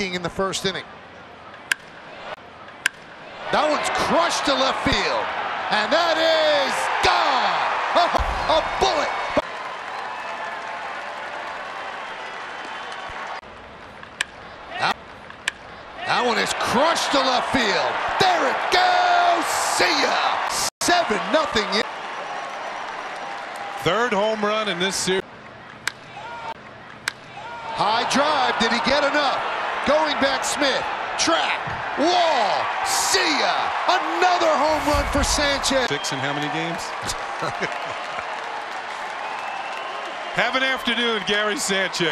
in the first inning. That one's crushed to left field. And that is gone! a bullet! That, that one is crushed to left field. There it goes! See ya! 7 nothing. Third home run in this series. High drive. Did he get enough? Going back Smith. Track. Wall. See ya. Another home run for Sanchez. Six in how many games? Have an afternoon, Gary Sanchez.